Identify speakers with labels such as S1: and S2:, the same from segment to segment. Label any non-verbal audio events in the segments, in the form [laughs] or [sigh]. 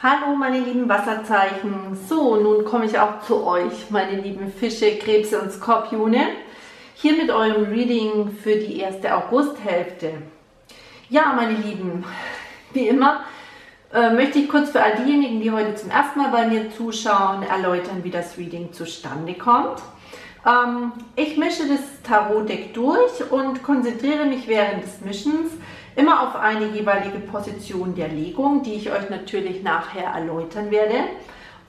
S1: Hallo meine lieben Wasserzeichen. So, nun komme ich auch zu euch, meine lieben Fische, Krebse und Skorpione. Hier mit eurem Reading für die erste Augusthälfte. Ja, meine Lieben, wie immer äh, möchte ich kurz für all diejenigen, die heute zum ersten Mal bei mir zuschauen, erläutern, wie das Reading zustande kommt. Ähm, ich mische das Tarot-Deck durch und konzentriere mich während des Mischens immer auf eine jeweilige Position der Legung, die ich euch natürlich nachher erläutern werde.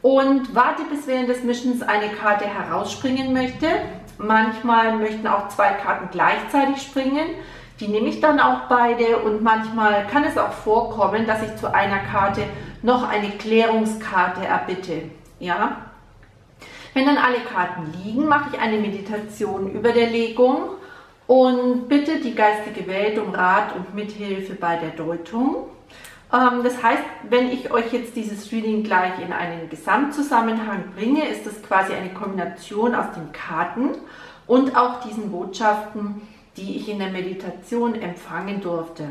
S1: Und warte, bis während des Mischens eine Karte herausspringen möchte. Manchmal möchten auch zwei Karten gleichzeitig springen. Die nehme ich dann auch beide und manchmal kann es auch vorkommen, dass ich zu einer Karte noch eine Klärungskarte erbitte. Ja? Wenn dann alle Karten liegen, mache ich eine Meditation über der Legung und bitte die geistige Welt um Rat und Mithilfe bei der Deutung. Ähm, das heißt, wenn ich euch jetzt dieses Reading gleich in einen Gesamtzusammenhang bringe, ist das quasi eine Kombination aus den Karten und auch diesen Botschaften, die ich in der Meditation empfangen durfte.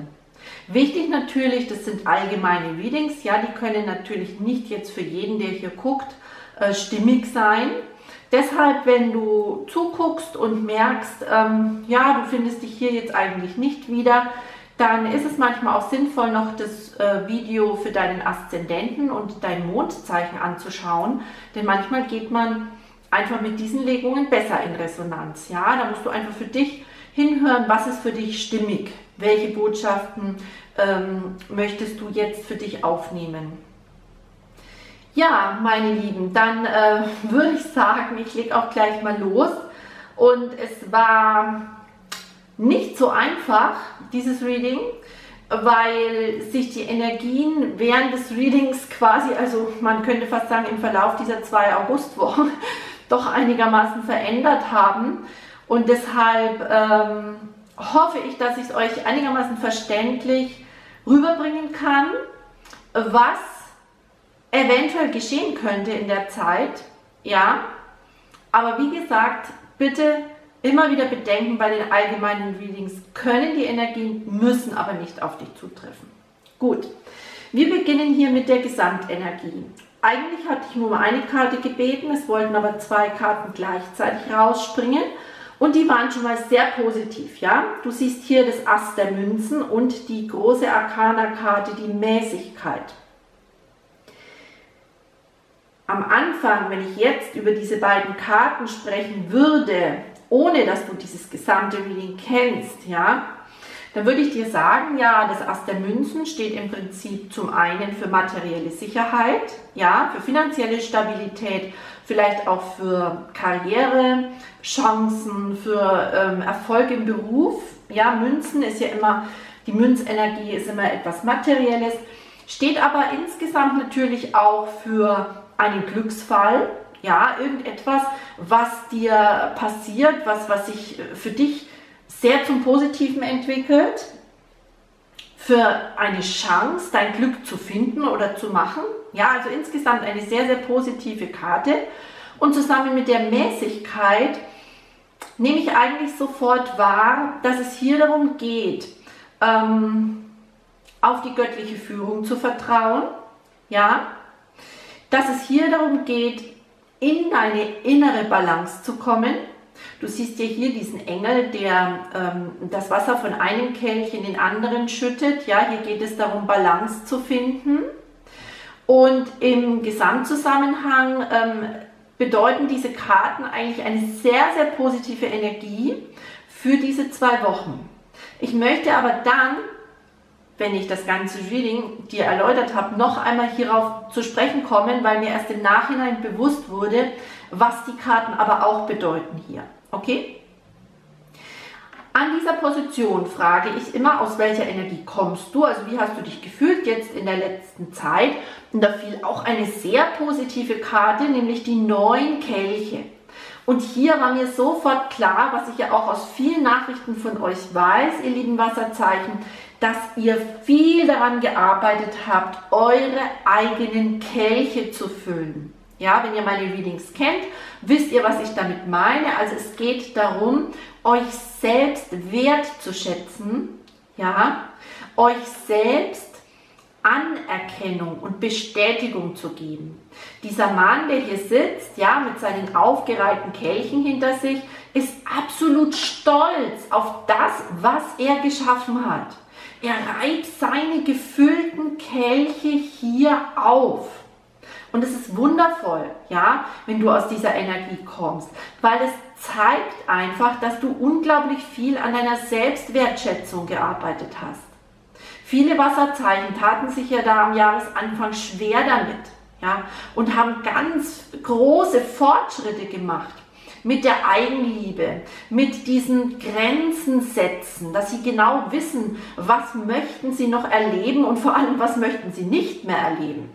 S1: Wichtig natürlich, das sind allgemeine Readings, ja, die können natürlich nicht jetzt für jeden, der hier guckt, äh, stimmig sein. Deshalb, wenn du zuguckst und merkst, ähm, ja, du findest dich hier jetzt eigentlich nicht wieder, dann ist es manchmal auch sinnvoll, noch das äh, Video für deinen Aszendenten und dein Mondzeichen anzuschauen, denn manchmal geht man einfach mit diesen Legungen besser in Resonanz. Ja, da musst du einfach für dich hinhören, was ist für dich stimmig, welche Botschaften ähm, möchtest du jetzt für dich aufnehmen. Ja, meine Lieben, dann äh, [laughs] würde ich sagen, ich lege auch gleich mal los. Und es war nicht so einfach, dieses Reading, weil sich die Energien während des Readings quasi, also man könnte fast sagen im Verlauf dieser zwei Augustwochen, [laughs] doch einigermaßen verändert haben. Und deshalb ähm, hoffe ich, dass ich es euch einigermaßen verständlich rüberbringen kann, was eventuell geschehen könnte in der Zeit, ja. Aber wie gesagt, bitte immer wieder bedenken, bei den allgemeinen Readings können die Energien, müssen aber nicht auf dich zutreffen. Gut, wir beginnen hier mit der Gesamtenergie. Eigentlich hatte ich nur um eine Karte gebeten, es wollten aber zwei Karten gleichzeitig rausspringen und die waren schon mal sehr positiv, ja. Du siehst hier das Ass der Münzen und die große Arcana-Karte, die Mäßigkeit am Anfang, wenn ich jetzt über diese beiden Karten sprechen würde, ohne dass du dieses gesamte Reading kennst, ja, dann würde ich dir sagen, ja, das Ass der Münzen steht im Prinzip zum einen für materielle Sicherheit, ja, für finanzielle Stabilität, vielleicht auch für Karriere, Chancen, für ähm, Erfolg im Beruf. Ja, Münzen ist ja immer, die Münzenergie ist immer etwas Materielles, steht aber insgesamt natürlich auch für einen Glücksfall, ja, irgendetwas, was dir passiert, was, was sich für dich sehr zum Positiven entwickelt, für eine Chance, dein Glück zu finden oder zu machen. Ja, also insgesamt eine sehr, sehr positive Karte. Und zusammen mit der Mäßigkeit nehme ich eigentlich sofort wahr, dass es hier darum geht, ähm, auf die göttliche Führung zu vertrauen. Ja, dass es hier darum geht, in deine innere Balance zu kommen. Du siehst ja hier diesen Engel, der ähm, das Wasser von einem Kelch in den anderen schüttet. Ja, hier geht es darum, Balance zu finden. Und im Gesamtzusammenhang ähm, bedeuten diese Karten eigentlich eine sehr, sehr positive Energie für diese zwei Wochen. Ich möchte aber dann wenn ich das ganze Reading dir erläutert habe, noch einmal hierauf zu sprechen kommen, weil mir erst im Nachhinein bewusst wurde, was die Karten aber auch bedeuten hier. Okay? An dieser Position frage ich immer, aus welcher Energie kommst du? Also wie hast du dich gefühlt jetzt in der letzten Zeit? Und da fiel auch eine sehr positive Karte, nämlich die neun Kelche. Und hier war mir sofort klar, was ich ja auch aus vielen Nachrichten von euch weiß, ihr lieben Wasserzeichen, dass ihr viel daran gearbeitet habt, eure eigenen Kelche zu füllen. Ja, wenn ihr meine Readings kennt, wisst ihr, was ich damit meine. Also es geht darum, euch selbst wertzuschätzen, ja, euch selbst Anerkennung und Bestätigung zu geben. Dieser Mann, der hier sitzt, ja, mit seinen aufgereihten Kelchen hinter sich, ist absolut stolz auf das, was er geschaffen hat. Er reibt seine gefüllten Kelche hier auf. Und es ist wundervoll, ja, wenn du aus dieser Energie kommst, weil es zeigt einfach, dass du unglaublich viel an deiner Selbstwertschätzung gearbeitet hast. Viele Wasserzeichen taten sich ja da am Jahresanfang schwer damit, ja, und haben ganz große Fortschritte gemacht mit der Eigenliebe, mit diesen Grenzen setzen, dass sie genau wissen, was möchten sie noch erleben und vor allem, was möchten sie nicht mehr erleben.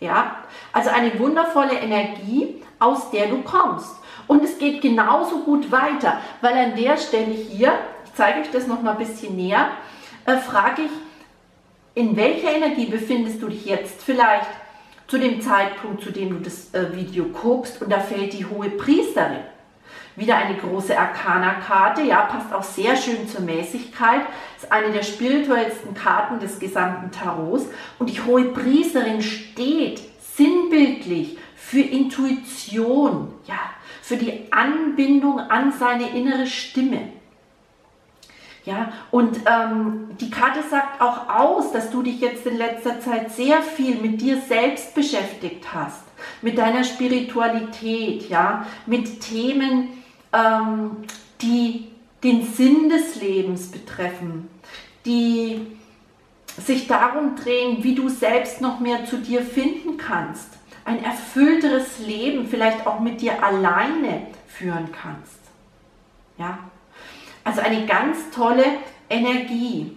S1: Ja, also eine wundervolle Energie, aus der du kommst. Und es geht genauso gut weiter, weil an der Stelle hier, ich zeige euch das noch mal ein bisschen näher, äh, frage ich, in welcher Energie befindest du dich jetzt vielleicht zu dem Zeitpunkt, zu dem du das äh, Video guckst und da fällt die hohe Priesterin. Wieder eine große Arcana-Karte, ja, passt auch sehr schön zur Mäßigkeit. Ist eine der spirituellsten Karten des gesamten Tarots. Und die hohe Priesterin steht sinnbildlich für Intuition, ja, für die Anbindung an seine innere Stimme. Ja, und ähm, die Karte sagt auch aus, dass du dich jetzt in letzter Zeit sehr viel mit dir selbst beschäftigt hast, mit deiner Spiritualität, ja, mit Themen, ähm, die den Sinn des Lebens betreffen, die sich darum drehen, wie du selbst noch mehr zu dir finden kannst, ein erfüllteres Leben vielleicht auch mit dir alleine führen kannst. Ja? Also eine ganz tolle Energie.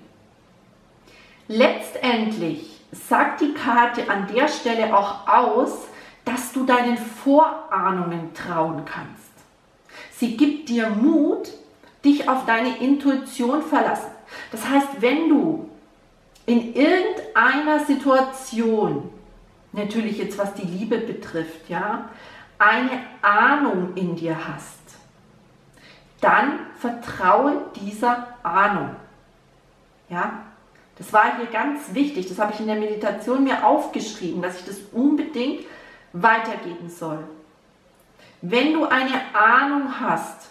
S1: Letztendlich sagt die Karte an der Stelle auch aus, dass du deinen Vorahnungen trauen kannst. Sie gibt dir Mut, dich auf deine Intuition verlassen. Das heißt, wenn du in irgendeiner Situation, natürlich jetzt was die Liebe betrifft, ja, eine Ahnung in dir hast, dann vertraue dieser Ahnung. Ja, das war hier ganz wichtig. Das habe ich in der Meditation mir aufgeschrieben, dass ich das unbedingt weitergeben soll. Wenn du eine Ahnung hast,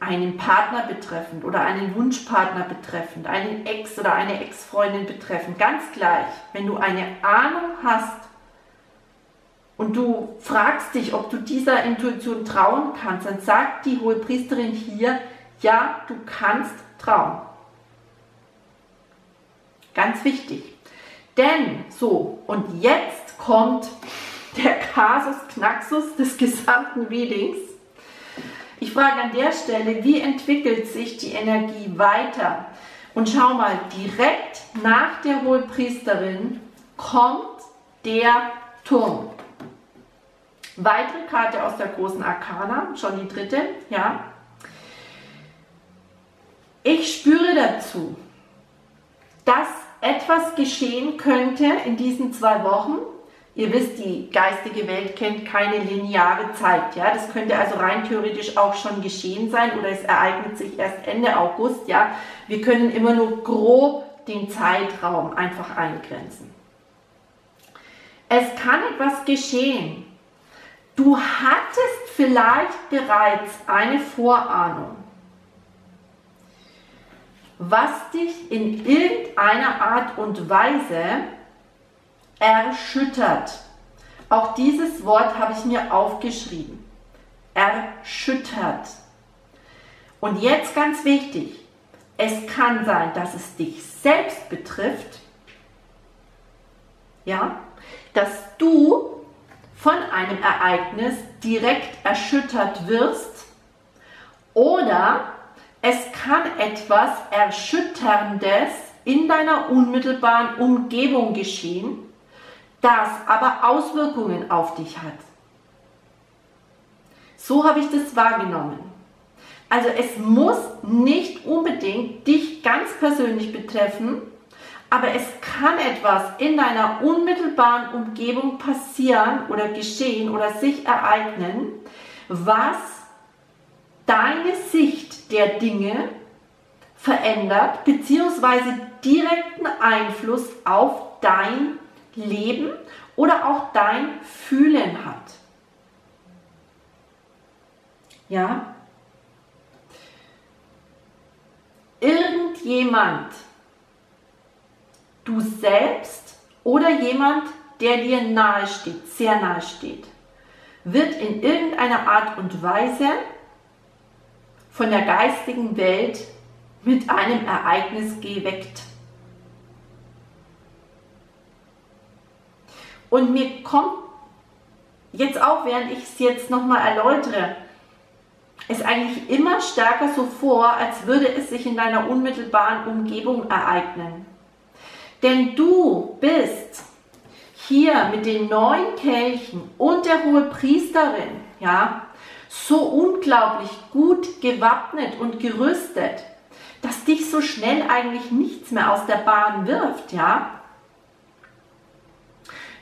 S1: einen Partner betreffend oder einen Wunschpartner betreffend, einen Ex oder eine Ex-Freundin betreffend, ganz gleich, wenn du eine Ahnung hast und du fragst dich, ob du dieser Intuition trauen kannst, dann sagt die hohe Priesterin hier, ja, du kannst trauen. Ganz wichtig. Denn so, und jetzt kommt der Kasus Knaxus des gesamten Readings. Ich frage an der Stelle, wie entwickelt sich die Energie weiter? Und schau mal, direkt nach der Hohepriesterin kommt der Turm. Weitere Karte aus der großen Arkana, schon die dritte, ja. Ich spüre dazu, dass etwas geschehen könnte in diesen zwei Wochen, Ihr wisst, die geistige Welt kennt keine lineare Zeit. Ja? Das könnte also rein theoretisch auch schon geschehen sein oder es ereignet sich erst Ende August. Ja? Wir können immer nur grob den Zeitraum einfach eingrenzen. Es kann etwas geschehen. Du hattest vielleicht bereits eine Vorahnung, was dich in irgendeiner Art und Weise erschüttert. Auch dieses Wort habe ich mir aufgeschrieben. Erschüttert. Und jetzt ganz wichtig, es kann sein, dass es dich selbst betrifft, ja, dass du von einem Ereignis direkt erschüttert wirst oder es kann etwas Erschütterndes in deiner unmittelbaren Umgebung geschehen, das aber Auswirkungen auf dich hat. So habe ich das wahrgenommen. Also es muss nicht unbedingt dich ganz persönlich betreffen, aber es kann etwas in deiner unmittelbaren Umgebung passieren oder geschehen oder sich ereignen, was deine Sicht der Dinge verändert bzw. direkten Einfluss auf dein Leben oder auch dein Fühlen hat. Ja? Irgendjemand, du selbst oder jemand, der dir nahe steht, sehr nahe steht, wird in irgendeiner Art und Weise von der geistigen Welt mit einem Ereignis geweckt. Und mir kommt jetzt auch, während ich es jetzt nochmal erläutere, es eigentlich immer stärker so vor, als würde es sich in deiner unmittelbaren Umgebung ereignen. Denn du bist hier mit den neun Kelchen und der hohe Priesterin, ja, so unglaublich gut gewappnet und gerüstet, dass dich so schnell eigentlich nichts mehr aus der Bahn wirft, ja.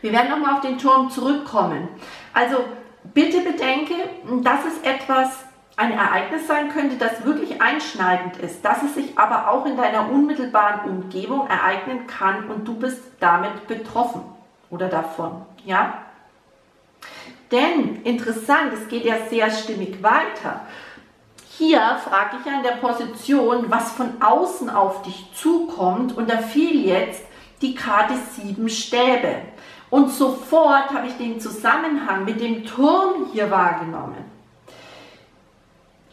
S1: Wir werden nochmal auf den Turm zurückkommen. Also bitte bedenke, dass es etwas, ein Ereignis sein könnte, das wirklich einschneidend ist, dass es sich aber auch in deiner unmittelbaren Umgebung ereignen kann und du bist damit betroffen oder davon. Ja? Denn interessant, es geht ja sehr stimmig weiter. Hier frage ich an der Position, was von außen auf dich zukommt und da fiel jetzt die Karte sieben Stäbe. Und sofort habe ich den Zusammenhang mit dem Turm hier wahrgenommen.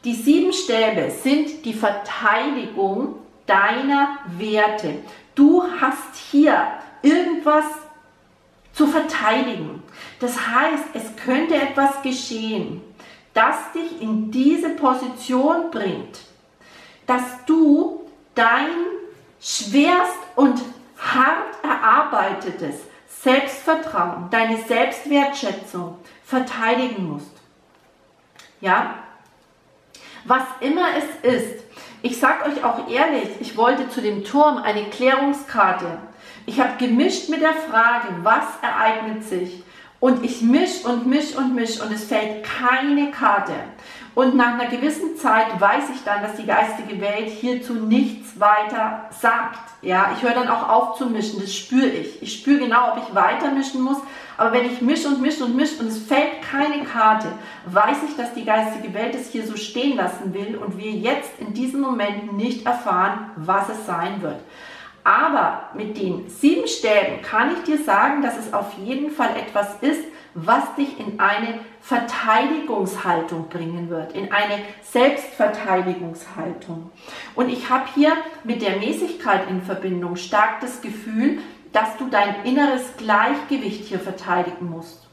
S1: Die sieben Stäbe sind die Verteidigung deiner Werte. Du hast hier irgendwas zu verteidigen. Das heißt, es könnte etwas geschehen, das dich in diese Position bringt, dass du dein schwerst und hart erarbeitetes Selbstvertrauen, deine Selbstwertschätzung verteidigen musst. Ja? Was immer es ist, ich sage euch auch ehrlich, ich wollte zu dem Turm eine Klärungskarte ich habe gemischt mit der Frage, was ereignet sich? Und ich misch und misch und misch und es fällt keine Karte. Und nach einer gewissen Zeit weiß ich dann, dass die geistige Welt hierzu nichts weiter sagt. Ja, ich höre dann auch auf zu mischen, das spüre ich. Ich spüre genau, ob ich weiter mischen muss. Aber wenn ich mische und mische und mische und es fällt keine Karte, weiß ich, dass die geistige Welt es hier so stehen lassen will und wir jetzt in diesem Moment nicht erfahren, was es sein wird. Aber mit den sieben Stäben kann ich dir sagen, dass es auf jeden Fall etwas ist, was dich in eine Verteidigungshaltung bringen wird, in eine Selbstverteidigungshaltung. Und ich habe hier mit der Mäßigkeit in Verbindung stark das Gefühl, dass du dein inneres Gleichgewicht hier verteidigen musst.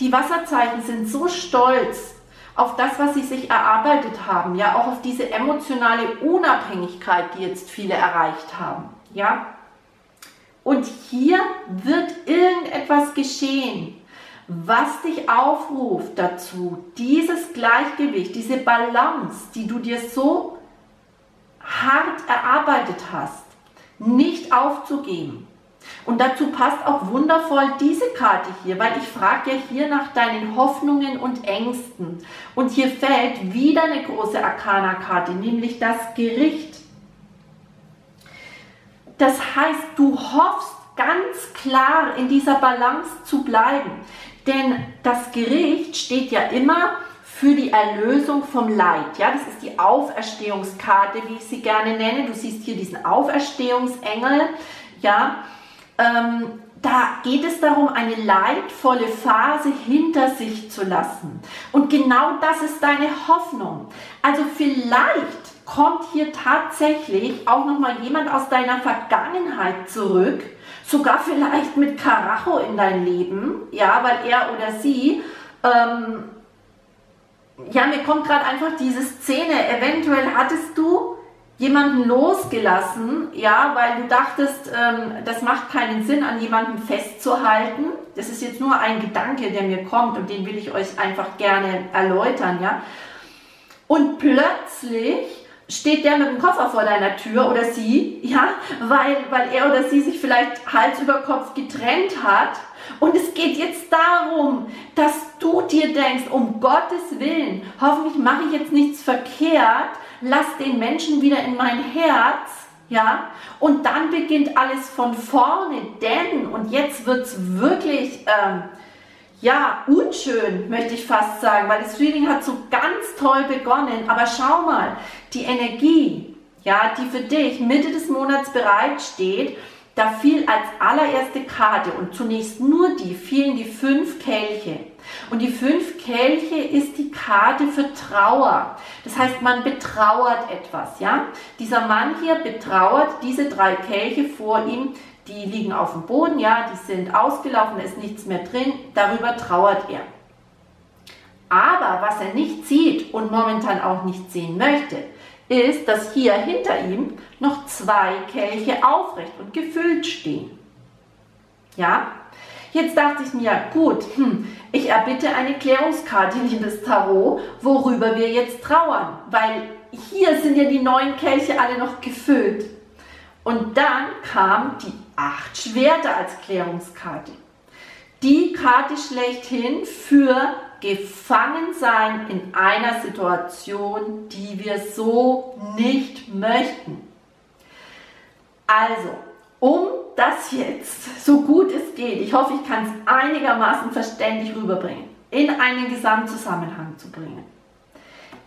S1: Die Wasserzeichen sind so stolz auf das, was sie sich erarbeitet haben, ja, auch auf diese emotionale Unabhängigkeit, die jetzt viele erreicht haben, ja. Und hier wird irgendetwas geschehen, was dich aufruft dazu, dieses Gleichgewicht, diese Balance, die du dir so hart erarbeitet hast, nicht aufzugeben. Und dazu passt auch wundervoll diese Karte hier, weil ich frage ja hier nach deinen Hoffnungen und Ängsten. Und hier fällt wieder eine große Arcana-Karte, nämlich das Gericht. Das heißt, du hoffst ganz klar in dieser Balance zu bleiben. Denn das Gericht steht ja immer für die Erlösung vom Leid. Ja, das ist die Auferstehungskarte, wie ich sie gerne nenne. Du siehst hier diesen Auferstehungsengel. Ja, ähm, da geht es darum, eine leidvolle Phase hinter sich zu lassen. Und genau das ist deine Hoffnung. Also vielleicht kommt hier tatsächlich auch noch mal jemand aus deiner Vergangenheit zurück, sogar vielleicht mit Karacho in dein Leben, ja, weil er oder sie ähm, ja, mir kommt gerade einfach diese Szene. Eventuell hattest du jemanden losgelassen, ja, weil du dachtest, ähm, das macht keinen Sinn, an jemanden festzuhalten. Das ist jetzt nur ein Gedanke, der mir kommt und den will ich euch einfach gerne erläutern, ja. Und plötzlich steht der mit dem Koffer vor deiner Tür oder sie, ja, weil, weil er oder sie sich vielleicht Hals über Kopf getrennt hat. Und es geht jetzt darum, dass du dir denkst, um Gottes Willen, hoffentlich mache ich jetzt nichts verkehrt, lass den Menschen wieder in mein Herz, ja, und dann beginnt alles von vorne, denn, und jetzt wird es wirklich, ähm, ja, unschön, möchte ich fast sagen, weil das Reading hat so ganz toll begonnen, aber schau mal, die Energie, ja, die für dich Mitte des Monats bereitsteht, da fiel als allererste Karte und zunächst nur die, fielen die fünf Kelche. Und die fünf Kelche ist die Karte für Trauer. Das heißt, man betrauert etwas, ja? Dieser Mann hier betrauert diese drei Kelche vor ihm, die liegen auf dem Boden, ja, die sind ausgelaufen, da ist nichts mehr drin, darüber trauert er. Aber was er nicht sieht und momentan auch nicht sehen möchte, ist, dass hier hinter ihm noch zwei Kelche aufrecht und gefüllt stehen. Ja, jetzt dachte ich mir, gut, hm, ich erbitte eine Klärungskarte, liebes Tarot, worüber wir jetzt trauern, weil hier sind ja die neuen Kelche alle noch gefüllt. Und dann kam die acht Schwerter als Klärungskarte. Die Karte schlechthin für Gefangensein in einer Situation, die wir so nicht möchten. Also, um das jetzt so gut es geht, ich hoffe, ich kann es einigermaßen verständlich rüberbringen, in einen Gesamtzusammenhang zu bringen.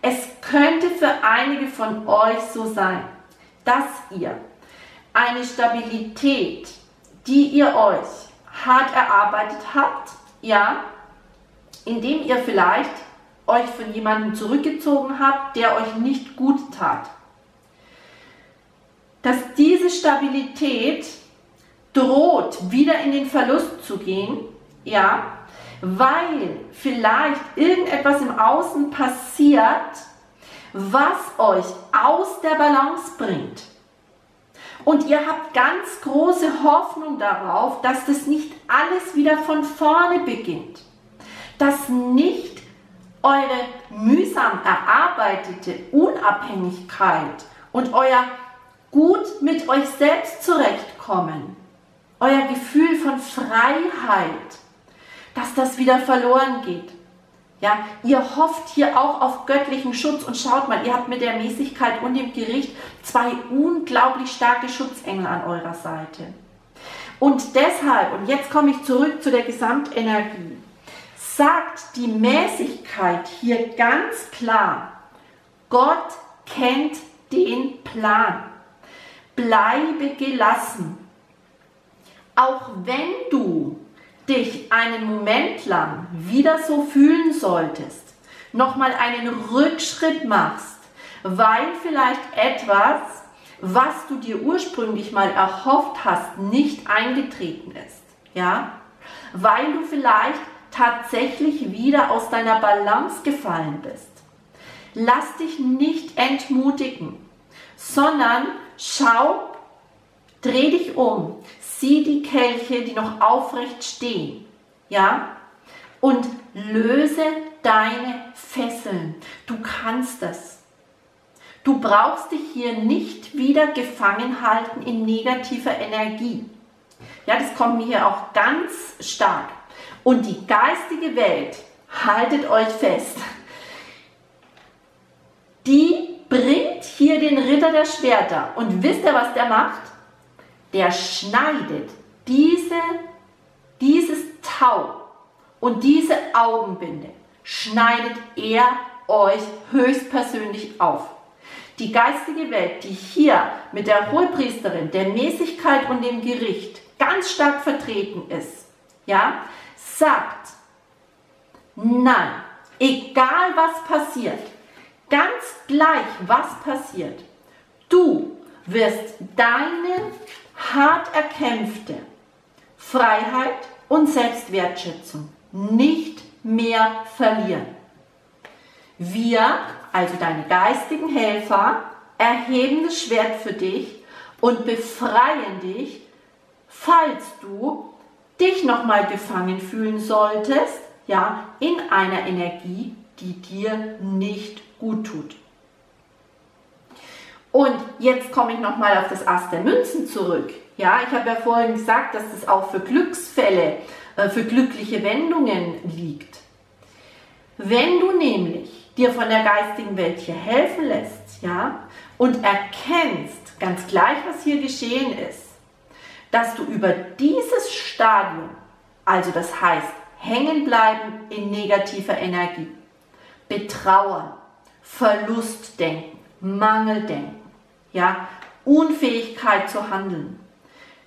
S1: Es könnte für einige von euch so sein, dass ihr eine Stabilität, die ihr euch hart erarbeitet habt, ja, indem ihr vielleicht euch von jemandem zurückgezogen habt, der euch nicht gut tat. Dass diese Stabilität droht, wieder in den Verlust zu gehen, ja, weil vielleicht irgendetwas im Außen passiert, was euch aus der Balance bringt. Und ihr habt ganz große Hoffnung darauf, dass das nicht alles wieder von vorne beginnt dass nicht eure mühsam erarbeitete Unabhängigkeit und euer gut mit euch selbst zurechtkommen, euer Gefühl von Freiheit, dass das wieder verloren geht. Ja, ihr hofft hier auch auf göttlichen Schutz und schaut mal, ihr habt mit der Mäßigkeit und dem Gericht zwei unglaublich starke Schutzengel an eurer Seite. Und deshalb, und jetzt komme ich zurück zu der Gesamtenergie, sagt die Mäßigkeit hier ganz klar, Gott kennt den Plan. Bleibe gelassen. Auch wenn du dich einen Moment lang wieder so fühlen solltest, nochmal einen Rückschritt machst, weil vielleicht etwas, was du dir ursprünglich mal erhofft hast, nicht eingetreten ist. Ja? Weil du vielleicht tatsächlich wieder aus deiner Balance gefallen bist. Lass dich nicht entmutigen, sondern schau, dreh dich um, sieh die Kelche, die noch aufrecht stehen, ja, und löse deine Fesseln. Du kannst es. Du brauchst dich hier nicht wieder gefangen halten in negativer Energie. Ja, das kommt mir hier auch ganz stark. Und die geistige Welt, haltet euch fest, die bringt hier den Ritter der Schwerter. Und wisst ihr, was der macht? Der schneidet diese, dieses Tau und diese Augenbinde, schneidet er euch höchstpersönlich auf. Die geistige Welt, die hier mit der Hohepriesterin, der Mäßigkeit und dem Gericht ganz stark vertreten ist, ja, sagt, nein, egal was passiert, ganz gleich was passiert, du wirst deine hart erkämpfte Freiheit und Selbstwertschätzung nicht mehr verlieren. Wir, also deine geistigen Helfer, erheben das Schwert für dich und befreien dich, falls du dich nochmal gefangen fühlen solltest, ja, in einer Energie, die dir nicht gut tut. Und jetzt komme ich nochmal auf das Ass der Münzen zurück. Ja, ich habe ja vorhin gesagt, dass das auch für Glücksfälle, äh, für glückliche Wendungen liegt. Wenn du nämlich dir von der geistigen Welt hier helfen lässt, ja, und erkennst, ganz gleich was hier geschehen ist, dass du über dieses Stadium, also das heißt hängen bleiben in negativer Energie, Betrauern, Verlustdenken, Mangeldenken, ja, Unfähigkeit zu handeln,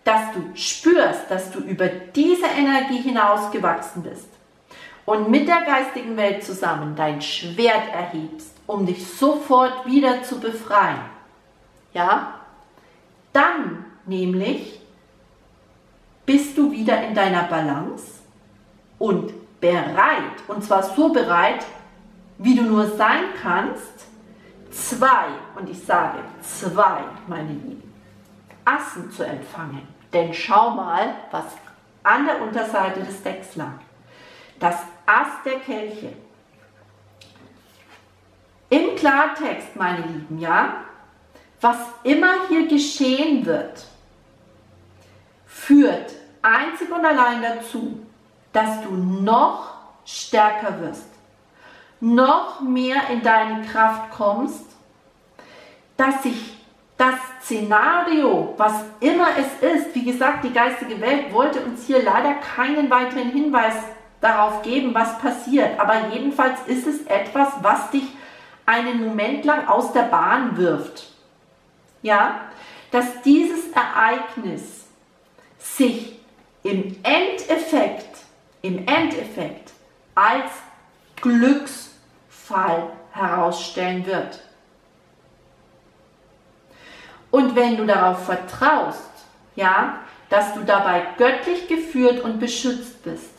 S1: dass du spürst, dass du über diese Energie hinausgewachsen bist und mit der geistigen Welt zusammen dein Schwert erhebst, um dich sofort wieder zu befreien. Ja? Dann nämlich bist du wieder in deiner Balance und bereit, und zwar so bereit, wie du nur sein kannst, zwei, und ich sage zwei, meine Lieben, Assen zu empfangen. Denn schau mal, was an der Unterseite des Decks lag. Das Ass der Kelche. Im Klartext, meine Lieben, ja, was immer hier geschehen wird, führt einzig und allein dazu, dass du noch stärker wirst, noch mehr in deine Kraft kommst, dass sich das Szenario, was immer es ist, wie gesagt, die geistige Welt wollte uns hier leider keinen weiteren Hinweis darauf geben, was passiert, aber jedenfalls ist es etwas, was dich einen Moment lang aus der Bahn wirft. Ja, dass dieses Ereignis sich im Endeffekt, im Endeffekt als Glücksfall herausstellen wird. Und wenn du darauf vertraust, ja, dass du dabei göttlich geführt und beschützt bist,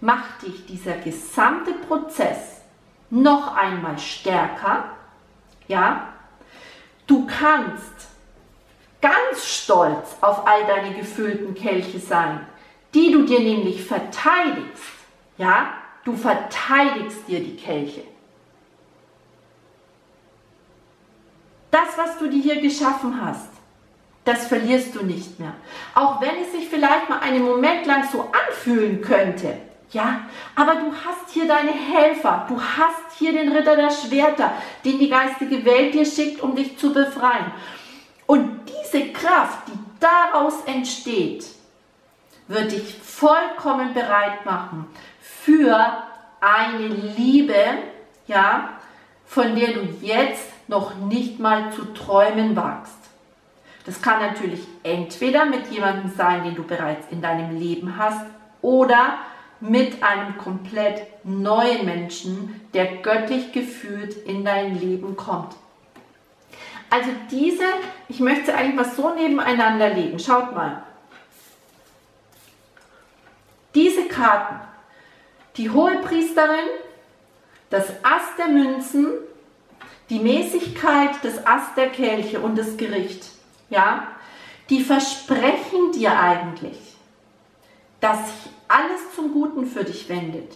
S1: macht dich dieser gesamte Prozess noch einmal stärker, ja. Du kannst ganz stolz auf all deine gefüllten Kelche sein, die du dir nämlich verteidigst, ja. Du verteidigst dir die Kelche. Das, was du dir hier geschaffen hast, das verlierst du nicht mehr. Auch wenn es sich vielleicht mal einen Moment lang so anfühlen könnte. Ja, aber du hast hier deine Helfer, du hast hier den Ritter der Schwerter, den die geistige Welt dir schickt, um dich zu befreien. Und diese Kraft, die daraus entsteht, wird dich vollkommen bereit machen für eine Liebe, ja, von der du jetzt noch nicht mal zu träumen wagst. Das kann natürlich entweder mit jemandem sein, den du bereits in deinem Leben hast, oder mit einem komplett neuen Menschen, der göttlich gefühlt in dein Leben kommt. Also diese, ich möchte sie eigentlich mal so nebeneinander legen. Schaut mal. Diese Karten, die hohe Priesterin, das Ass der Münzen die Mäßigkeit, des Ast der Kelche und das Gericht, ja, die versprechen dir eigentlich, dass sich alles zum Guten für dich wendet,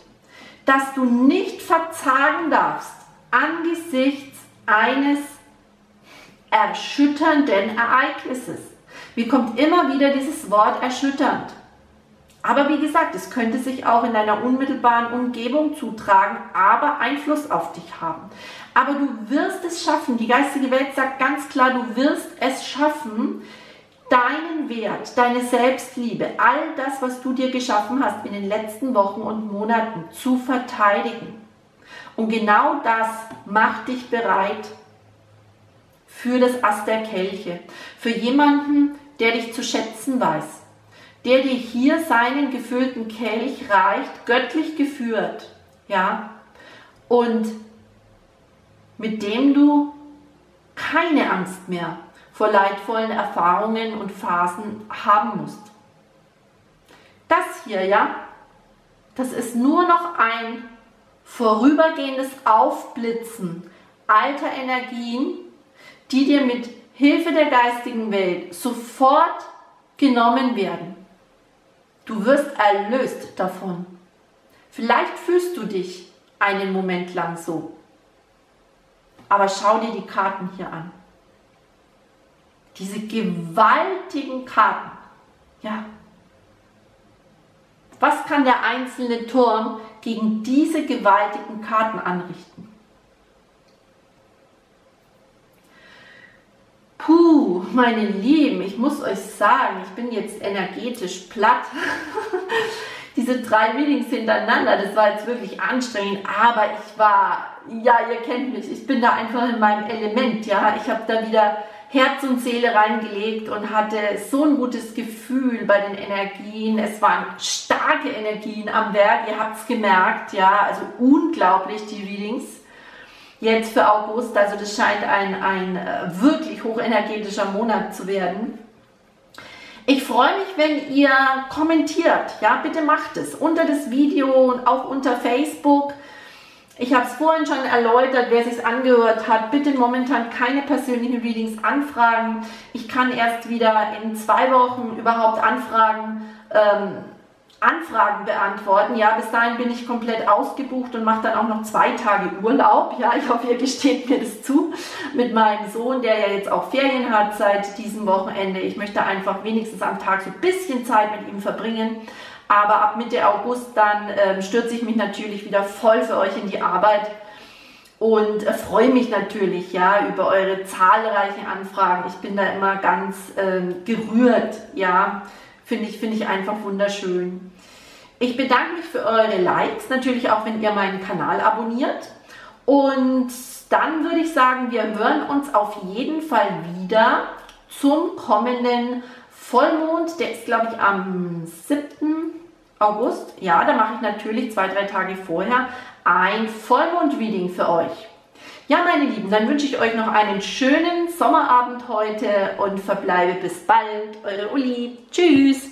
S1: dass du nicht verzagen darfst angesichts eines erschütternden Ereignisses. Mir kommt immer wieder dieses Wort erschütternd. Aber wie gesagt, es könnte sich auch in deiner unmittelbaren Umgebung zutragen, aber Einfluss auf dich haben. Aber du wirst es schaffen. Die geistige Welt sagt ganz klar, du wirst es schaffen, deinen Wert, deine Selbstliebe, all das, was du dir geschaffen hast in den letzten Wochen und Monaten zu verteidigen. Und genau das macht dich bereit für das Ast der Kelche, für jemanden, der dich zu schätzen weiß, der dir hier seinen gefüllten Kelch reicht, göttlich geführt, ja, und mit dem du keine Angst mehr vor leidvollen Erfahrungen und Phasen haben musst. Das hier, ja, das ist nur noch ein vorübergehendes Aufblitzen alter Energien, die dir mit Hilfe der geistigen Welt sofort genommen werden. Du wirst erlöst davon. Vielleicht fühlst du dich einen Moment lang so. Aber schau dir die Karten hier an. Diese gewaltigen Karten. Ja. Was kann der einzelne Turm gegen diese gewaltigen Karten anrichten? Meine Lieben, ich muss euch sagen, ich bin jetzt energetisch platt. [laughs] Diese drei Readings hintereinander, das war jetzt wirklich anstrengend, aber ich war, ja, ihr kennt mich, ich bin da einfach in meinem Element, ja. Ich habe da wieder Herz und Seele reingelegt und hatte so ein gutes Gefühl bei den Energien. Es waren starke Energien am Werk, ihr habt es gemerkt, ja, also unglaublich die Readings jetzt für August. Also das scheint ein, ein äh, wirklich hochenergetischer Monat zu werden. Ich freue mich, wenn ihr kommentiert. Ja, bitte macht es unter das Video und auch unter Facebook. Ich habe es vorhin schon erläutert, wer sich angehört hat, bitte momentan keine persönlichen Readings anfragen. Ich kann erst wieder in zwei Wochen überhaupt Anfragen ähm, Anfragen beantworten. Ja, bis dahin bin ich komplett ausgebucht und mache dann auch noch zwei Tage Urlaub. Ja, ich hoffe, ihr gesteht mir das zu mit meinem Sohn, der ja jetzt auch Ferien hat seit diesem Wochenende. Ich möchte einfach wenigstens am Tag so ein bisschen Zeit mit ihm verbringen. Aber ab Mitte August dann ähm, stürze ich mich natürlich wieder voll für euch in die Arbeit und äh, freue mich natürlich ja über eure zahlreichen Anfragen. Ich bin da immer ganz ähm, gerührt, ja Finde ich, finde ich einfach wunderschön. Ich bedanke mich für eure Likes, natürlich auch, wenn ihr meinen Kanal abonniert. Und dann würde ich sagen, wir hören uns auf jeden Fall wieder zum kommenden Vollmond. Der ist, glaube ich, am 7. August. Ja, da mache ich natürlich zwei, drei Tage vorher ein Vollmond-Reading für euch. Ja, meine Lieben, dann wünsche ich euch noch einen schönen Sommerabend heute und verbleibe bis bald. Eure Uli. Tschüss.